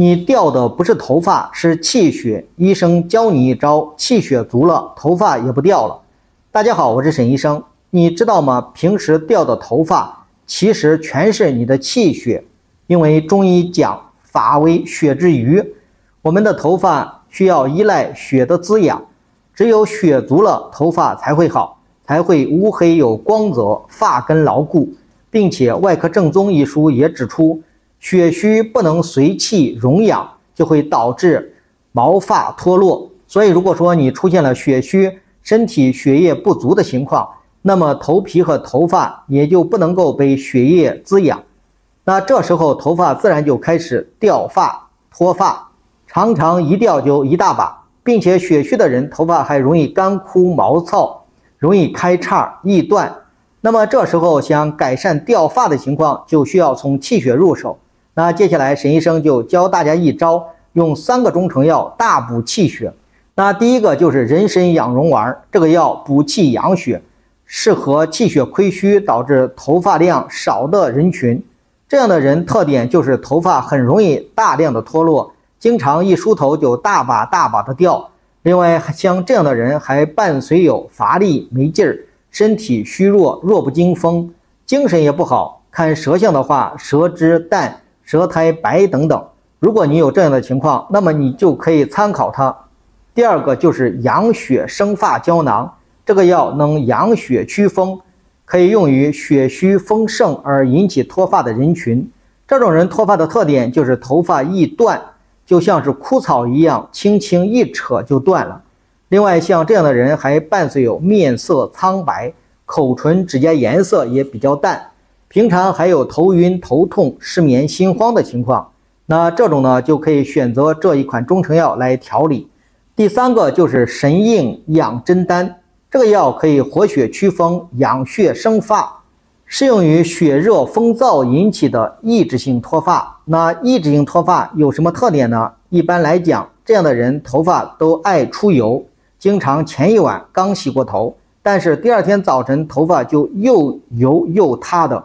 你掉的不是头发，是气血。医生教你一招，气血足了，头发也不掉了。大家好，我是沈医生。你知道吗？平时掉的头发，其实全是你的气血。因为中医讲发为血之余，我们的头发需要依赖血的滋养，只有血足了，头发才会好，才会乌黑有光泽，发根牢固。并且《外科正宗》一书也指出。血虚不能随气荣养，就会导致毛发脱落。所以，如果说你出现了血虚、身体血液不足的情况，那么头皮和头发也就不能够被血液滋养，那这时候头发自然就开始掉发、脱发，常常一掉就一大把，并且血虚的人头发还容易干枯、毛糙，容易开叉、易断。那么这时候想改善掉发的情况，就需要从气血入手。那接下来沈医生就教大家一招，用三个中成药大补气血。那第一个就是人参养荣丸，这个药补气养血，适合气血亏虚导致头发量少的人群。这样的人特点就是头发很容易大量的脱落，经常一梳头就大把大把的掉。另外，像这样的人还伴随有乏力、没劲儿，身体虚弱、弱不禁风，精神也不好。看舌象的话，舌质淡。舌苔白等等，如果你有这样的情况，那么你就可以参考它。第二个就是养血生发胶囊，这个药能养血祛风，可以用于血虚风盛而引起脱发的人群。这种人脱发的特点就是头发易断，就像是枯草一样，轻轻一扯就断了。另外，像这样的人还伴随有面色苍白、口唇、指甲颜色也比较淡。平常还有头晕、头痛、失眠、心慌的情况，那这种呢就可以选择这一款中成药来调理。第三个就是神应养真丹，这个药可以活血祛风、养血生发，适用于血热风燥引起的抑制性脱发。那抑制性脱发有什么特点呢？一般来讲，这样的人头发都爱出油，经常前一晚刚洗过头，但是第二天早晨头发就又油又塌的。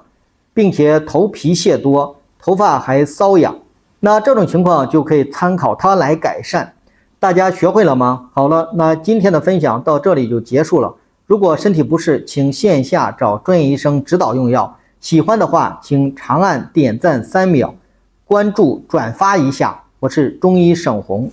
并且头皮屑多，头发还瘙痒，那这种情况就可以参考它来改善。大家学会了吗？好了，那今天的分享到这里就结束了。如果身体不适，请线下找专业医生指导用药。喜欢的话，请长按点赞三秒，关注转发一下。我是中医沈红。